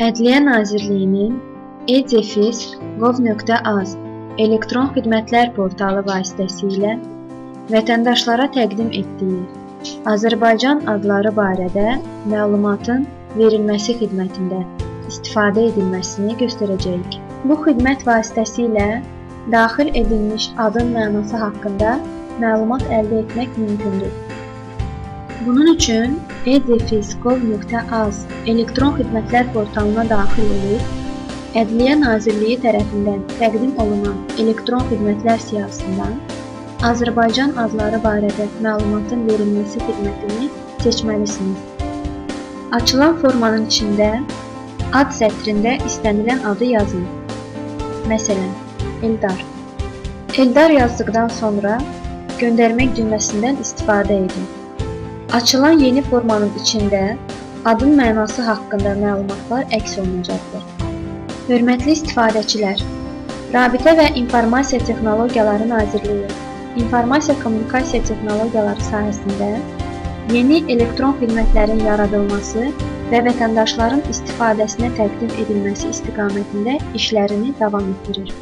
Ədliyyə Nazirliyinin e-cefis.gov.az elektron xidmətlər portalı vasitəsilə vətəndaşlara təqdim etdiyi Azərbaycan adları barədə məlumatın verilməsi xidmətində istifadə edilməsini göstərəcəyik. Bu xidmət vasitəsilə daxil edilmiş adın mənası haqqında məlumat əldə etmək mümkündür. Bunun üçün e-defis.gov.az elektron xidmətlər portalına daxil olub, Ədliyyə Nazirliyi tərəfindən təqdim olunan elektron xidmətlər siyahısından Azərbaycan adları barədə məlumatın verilməsi xidmətini seçməlisiniz. Açılan formanın içində ad sətrində istənilən adı yazın. Məsələn, Eldar. Eldar yazdıqdan sonra göndərmək düyməsindən istifadə edin. Açılan yeni formanın içində adın mənası haqqında məlumatlar əks olunacaqdır. Hörmətli istifadəçilər, Rabitə və İnformasiya Texnologiyaları Nazirliyi informasiya kommunikasiya texnologiyaları sahəsində yeni elektron xidmətlərin yaradılması və vətəndaşların istifadəsinə təqdim edilməsi istiqamətində işlərini davam etdirir.